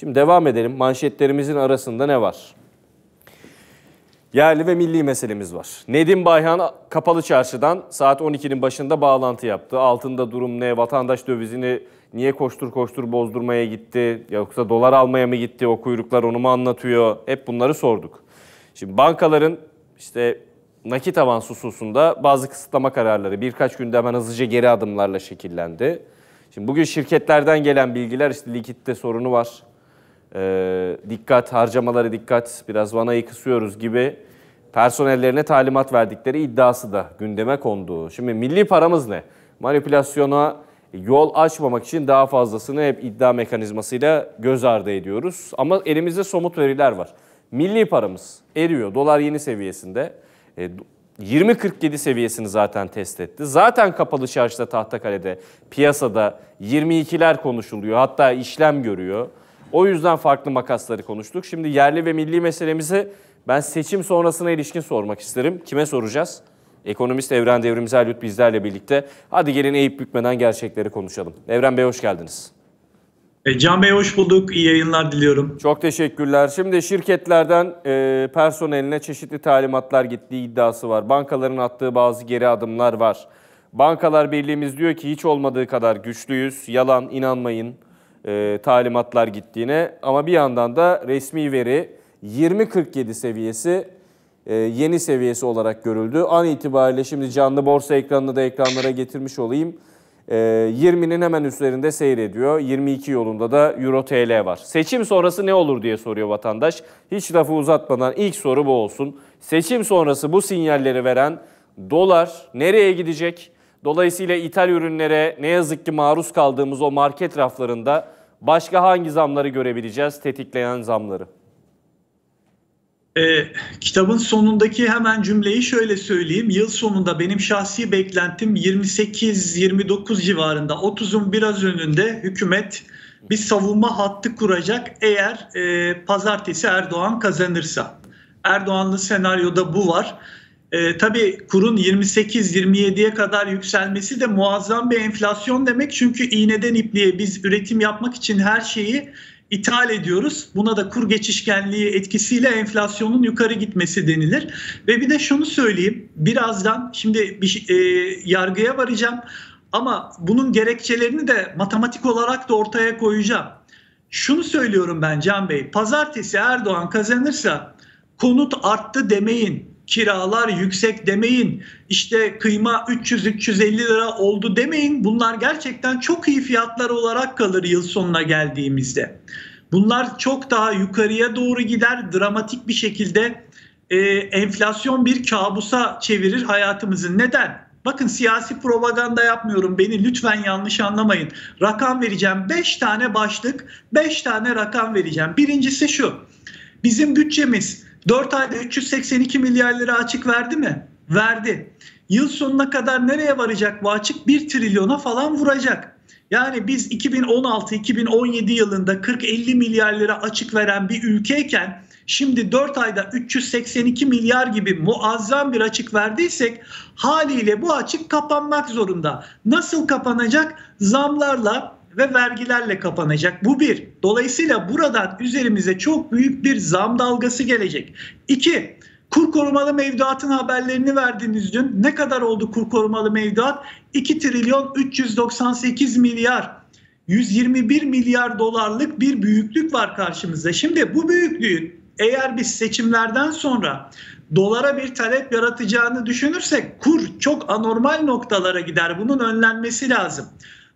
Şimdi devam edelim. Manşetlerimizin arasında ne var? Yerli ve milli meselemiz var. Nedim Bayhan kapalı çarşıdan saat 12'nin başında bağlantı yaptı. Altında durum ne? Vatandaş dövizini niye koştur koştur bozdurmaya gitti? Yoksa dolar almaya mı gitti? O kuyruklar onu mu anlatıyor? Hep bunları sorduk. Şimdi bankaların işte nakit avans hususunda bazı kısıtlama kararları birkaç günde hemen hızlıca geri adımlarla şekillendi. Şimdi bugün şirketlerden gelen bilgiler işte likitte sorunu var. Ee, dikkat, harcamaları dikkat, biraz vanayı kısıyoruz gibi personellerine talimat verdikleri iddiası da gündeme kondu. Şimdi milli paramız ne? Manipülasyona yol açmamak için daha fazlasını hep iddia mekanizmasıyla göz ardı ediyoruz. Ama elimizde somut veriler var. Milli paramız eriyor. Dolar yeni seviyesinde. 20.47 e, seviyesini zaten test etti. Zaten kapalı çarşıda Tahtakale'de piyasada 22'ler konuşuluyor. Hatta işlem görüyor. O yüzden farklı makasları konuştuk. Şimdi yerli ve milli meselemizi ben seçim sonrasına ilişkin sormak isterim. Kime soracağız? Ekonomist Evren Devrimci Alut bizlerle birlikte. Hadi gelin eğip bükmeden gerçekleri konuşalım. Evren Bey hoş geldiniz. E, Can Bey hoş bulduk. İyi yayınlar diliyorum. Çok teşekkürler. Şimdi şirketlerden e, personeline çeşitli talimatlar gittiği iddiası var. Bankaların attığı bazı geri adımlar var. Bankalar Birliğimiz diyor ki hiç olmadığı kadar güçlüyüz. Yalan, inanmayın e, talimatlar gittiğine. Ama bir yandan da resmi veri 20.47 seviyesi e, yeni seviyesi olarak görüldü. An itibariyle şimdi canlı borsa ekranını da ekranlara getirmiş olayım. 20'nin ee, hemen üstlerinde seyrediyor. 22 yolunda da Euro TL var. Seçim sonrası ne olur diye soruyor vatandaş. Hiç lafı uzatmadan ilk soru bu olsun. Seçim sonrası bu sinyalleri veren dolar nereye gidecek? Dolayısıyla ithal ürünlere ne yazık ki maruz kaldığımız o market raflarında başka hangi zamları görebileceğiz tetikleyen zamları? E, kitabın sonundaki hemen cümleyi şöyle söyleyeyim. Yıl sonunda benim şahsi beklentim 28-29 civarında 30'un biraz önünde hükümet bir savunma hattı kuracak eğer e, pazartesi Erdoğan kazanırsa. Erdoğanlı senaryoda bu var. E, tabii kurun 28-27'ye kadar yükselmesi de muazzam bir enflasyon demek. Çünkü iğneden ipliğe biz üretim yapmak için her şeyi ithal ediyoruz. Buna da kur geçişkenliği etkisiyle enflasyonun yukarı gitmesi denilir. Ve bir de şunu söyleyeyim. Birazdan şimdi bir e, yargıya varacağım ama bunun gerekçelerini de matematik olarak da ortaya koyacağım. Şunu söylüyorum ben Can Bey. Pazartesi Erdoğan kazanırsa konut arttı demeyin kiralar yüksek demeyin. İşte kıyma 300-350 lira oldu demeyin. Bunlar gerçekten çok iyi fiyatlar olarak kalır yıl sonuna geldiğimizde. Bunlar çok daha yukarıya doğru gider. Dramatik bir şekilde e, enflasyon bir kabusa çevirir hayatımızı. Neden? Bakın siyasi propaganda yapmıyorum. Beni lütfen yanlış anlamayın. Rakam vereceğim. 5 tane başlık, 5 tane rakam vereceğim. Birincisi şu. Bizim bütçemiz 4 ayda 382 milyar lira açık verdi mi? Verdi. Yıl sonuna kadar nereye varacak bu açık? 1 trilyona falan vuracak. Yani biz 2016-2017 yılında 40-50 milyar lira açık veren bir ülkeyken şimdi 4 ayda 382 milyar gibi muazzam bir açık verdiysek haliyle bu açık kapanmak zorunda. Nasıl kapanacak? Zamlarla ve vergilerle kapanacak. Bu bir. Dolayısıyla buradan üzerimize çok büyük bir zam dalgası gelecek. İki, kur korumalı mevduatın haberlerini verdiniz dün. Ne kadar oldu kur korumalı mevduat? 2 trilyon 398 milyar. 121 milyar dolarlık bir büyüklük var karşımızda. Şimdi bu büyüklüğün eğer biz seçimlerden sonra dolara bir talep yaratacağını düşünürsek kur çok anormal noktalara gider. Bunun önlenmesi lazım.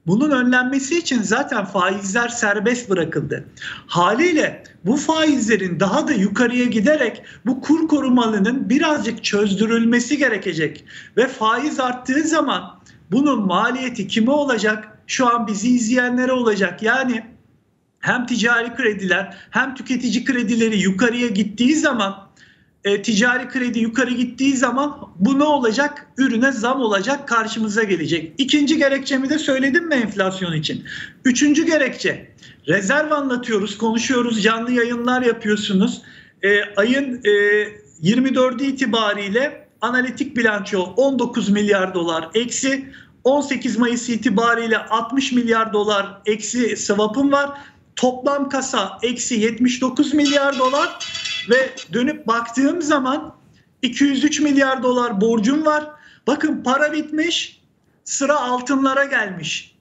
Bunun önlenmesi için zaten faizler serbest bırakıldı. Haliyle bu faizlerin daha da yukarıya giderek bu kur korumalının birazcık çözdürülmesi gerekecek. Ve faiz arttığı zaman bunun maliyeti kime olacak? Şu an bizi izleyenlere olacak. Yani hem ticari krediler hem tüketici kredileri yukarıya gittiği zaman e, ticari kredi yukarı gittiği zaman bu ne olacak? Ürüne zam olacak, karşımıza gelecek. İkinci gerekçemi de söyledim mi enflasyon için? Üçüncü gerekçe, rezerv anlatıyoruz, konuşuyoruz, canlı yayınlar yapıyorsunuz. E, ayın e, 24'ü itibariyle analitik bilanço 19 milyar dolar eksi, 18 Mayıs itibariyle 60 milyar dolar eksi swap'ım var. Toplam kasa eksi 79 milyar dolar ve dönüp baktığım zaman 203 milyar dolar borcum var. Bakın para bitmiş, sıra altınlara gelmiş.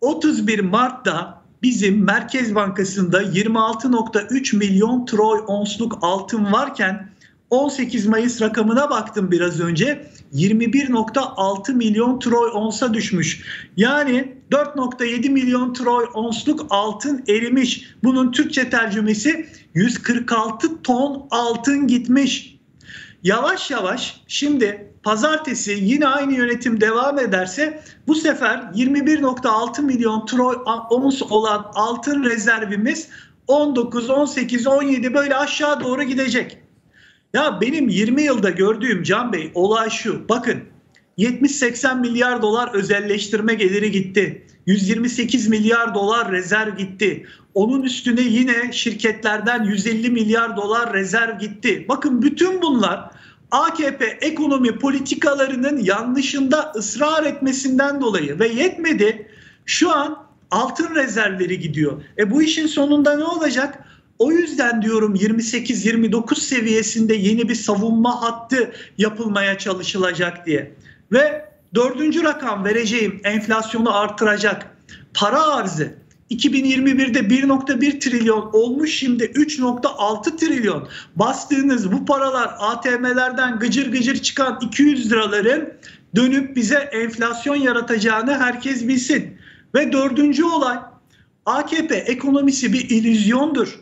31 Mart'ta bizim Merkez Bankası'nda 26.3 milyon troy onsluk altın varken 18 Mayıs rakamına baktım biraz önce. 21.6 milyon troy onsa düşmüş. Yani 4.7 milyon troy onsluk altın erimiş. Bunun Türkçe tercümesi 146 ton altın gitmiş. Yavaş yavaş şimdi pazartesi yine aynı yönetim devam ederse bu sefer 21.6 milyon troy ons olan altın rezervimiz 19, 18, 17 böyle aşağı doğru gidecek. Ya benim 20 yılda gördüğüm Can Bey olay şu. Bakın 70-80 milyar dolar özelleştirme geliri gitti. 128 milyar dolar rezerv gitti. Onun üstüne yine şirketlerden 150 milyar dolar rezerv gitti. Bakın bütün bunlar AKP ekonomi politikalarının yanlışında ısrar etmesinden dolayı ve yetmedi. Şu an altın rezervleri gidiyor. E bu işin sonunda ne olacak? O yüzden diyorum 28-29 seviyesinde yeni bir savunma hattı yapılmaya çalışılacak diye. Ve dördüncü rakam vereceğim enflasyonu artıracak. Para arzı 2021'de 1.1 trilyon olmuş şimdi 3.6 trilyon. Bastığınız bu paralar ATM'lerden gıcır gıcır çıkan 200 liraların dönüp bize enflasyon yaratacağını herkes bilsin. Ve dördüncü olay AKP ekonomisi bir illüzyondur.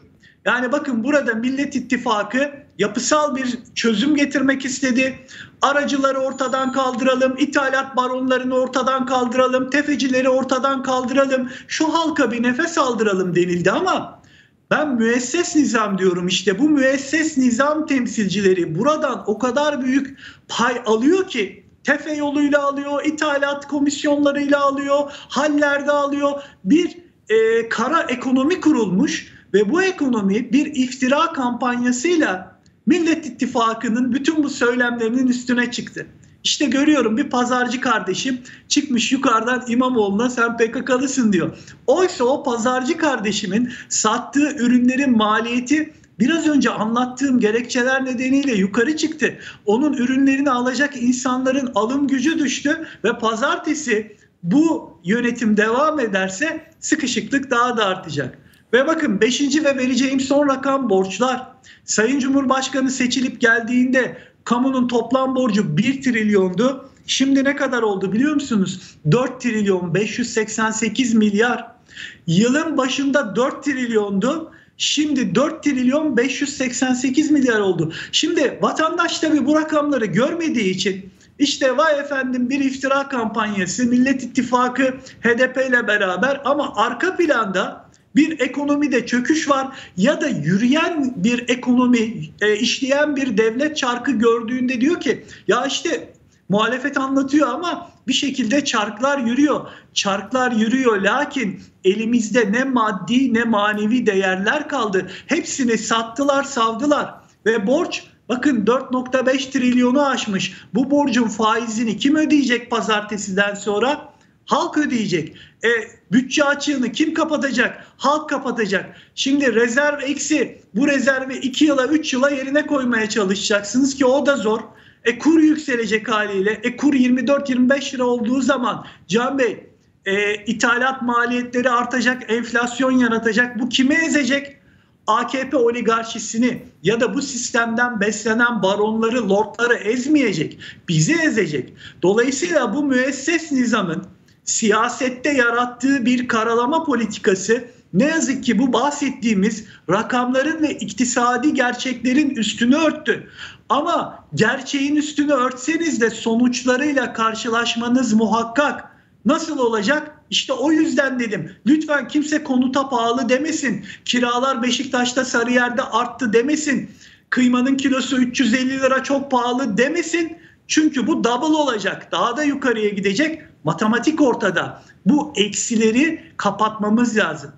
Yani bakın burada Millet İttifakı yapısal bir çözüm getirmek istedi. Aracıları ortadan kaldıralım, ithalat baronlarını ortadan kaldıralım, tefecileri ortadan kaldıralım, şu halka bir nefes aldıralım denildi ama ben müesses nizam diyorum işte bu müesses nizam temsilcileri buradan o kadar büyük pay alıyor ki tefe yoluyla alıyor, ithalat komisyonlarıyla alıyor, hallerde alıyor. Bir e, kara ekonomi kurulmuş ve bu ekonomi bir iftira kampanyasıyla Millet İttifakı'nın bütün bu söylemlerinin üstüne çıktı. İşte görüyorum bir pazarcı kardeşim çıkmış yukarıdan İmamoğlu'na sen PKK'lısın diyor. Oysa o pazarcı kardeşimin sattığı ürünlerin maliyeti biraz önce anlattığım gerekçeler nedeniyle yukarı çıktı. Onun ürünlerini alacak insanların alım gücü düştü ve pazartesi bu yönetim devam ederse sıkışıklık daha da artacak. Ve bakın beşinci ve vereceğim son rakam borçlar. Sayın Cumhurbaşkanı seçilip geldiğinde kamunun toplam borcu 1 trilyondu. Şimdi ne kadar oldu biliyor musunuz? 4 trilyon 588 milyar. Yılın başında 4 trilyondu. Şimdi 4 trilyon 588 milyar oldu. Şimdi vatandaş tabii bu rakamları görmediği için işte vay efendim bir iftira kampanyası Millet İttifakı HDP ile beraber ama arka planda bir ekonomide çöküş var ya da yürüyen bir ekonomi, e, işleyen bir devlet çarkı gördüğünde diyor ki ya işte muhalefet anlatıyor ama bir şekilde çarklar yürüyor. Çarklar yürüyor lakin elimizde ne maddi ne manevi değerler kaldı. Hepsini sattılar, savdılar ve borç Bakın 4.5 trilyonu aşmış. Bu borcun faizini kim ödeyecek pazartesiden sonra? Halk ödeyecek. E, bütçe açığını kim kapatacak? Halk kapatacak. Şimdi rezerv eksi bu rezervi 2 yıla 3 yıla yerine koymaya çalışacaksınız ki o da zor. E kur yükselecek haliyle. E kur 24-25 lira olduğu zaman Can Bey e, ithalat maliyetleri artacak, enflasyon yaratacak. Bu kimi ezecek? AKP oligarşisini ya da bu sistemden beslenen baronları, lordları ezmeyecek. Bizi ezecek. Dolayısıyla bu müesses nizamın siyasette yarattığı bir karalama politikası ne yazık ki bu bahsettiğimiz rakamların ve iktisadi gerçeklerin üstünü örttü. Ama gerçeğin üstünü örtseniz de sonuçlarıyla karşılaşmanız muhakkak. Nasıl olacak? İşte o yüzden dedim. Lütfen kimse konuta pahalı demesin. Kiralar Beşiktaş'ta Sarıyer'de arttı demesin. Kıymanın kilosu 350 lira çok pahalı demesin. Çünkü bu double olacak. Daha da yukarıya gidecek. Matematik ortada. Bu eksileri kapatmamız lazım.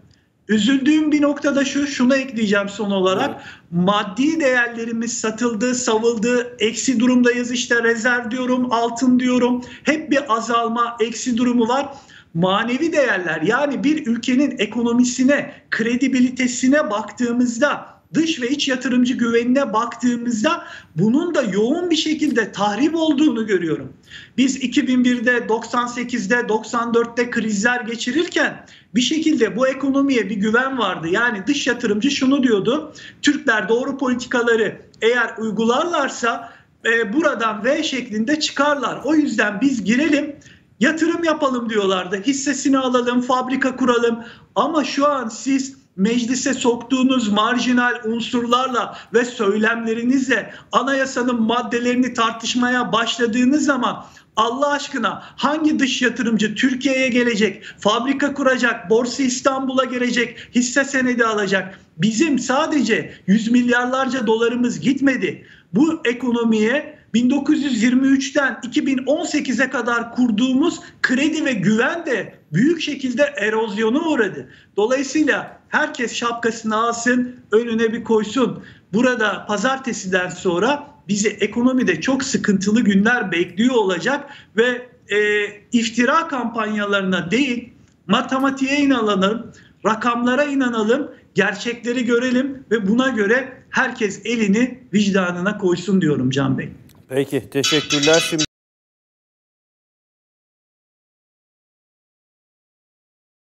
Üzüldüğüm bir noktada şu, şunu ekleyeceğim son olarak. Evet. Maddi değerlerimiz satıldı, savıldı, eksi durumdayız işte rezerv diyorum, altın diyorum. Hep bir azalma, eksi durumu var. manevi değerler yani bir ülkenin ekonomisine, kredibilitesine baktığımızda dış ve iç yatırımcı güvenine baktığımızda bunun da yoğun bir şekilde tahrip olduğunu görüyorum. Biz 2001'de, 98'de, 94'te krizler geçirirken bir şekilde bu ekonomiye bir güven vardı. Yani dış yatırımcı şunu diyordu. Türkler doğru politikaları eğer uygularlarsa e, buradan V şeklinde çıkarlar. O yüzden biz girelim yatırım yapalım diyorlardı. Hissesini alalım, fabrika kuralım. Ama şu an siz meclise soktuğunuz marjinal unsurlarla ve söylemlerinizle anayasanın maddelerini tartışmaya başladığınız zaman Allah aşkına hangi dış yatırımcı Türkiye'ye gelecek, fabrika kuracak, Borsa İstanbul'a gelecek, hisse senedi alacak? Bizim sadece yüz milyarlarca dolarımız gitmedi. Bu ekonomiye 1923'ten 2018'e kadar kurduğumuz kredi ve güven de büyük şekilde erozyona uğradı. Dolayısıyla herkes şapkasını alsın, önüne bir koysun. Burada pazartesiden sonra bizi ekonomide çok sıkıntılı günler bekliyor olacak ve e, iftira kampanyalarına değil matematiğe inanalım, rakamlara inanalım, gerçekleri görelim ve buna göre herkes elini vicdanına koysun diyorum Can Bey. Peki teşekkürler. Şimdi